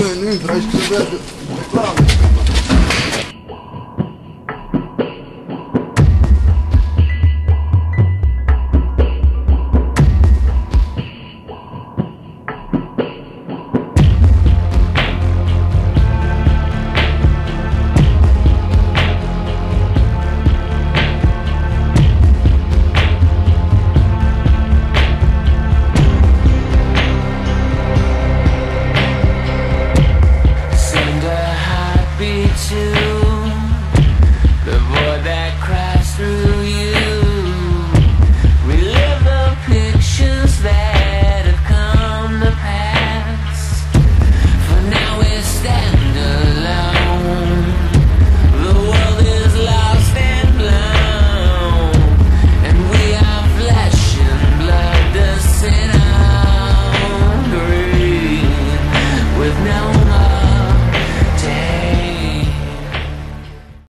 Menino, traz que você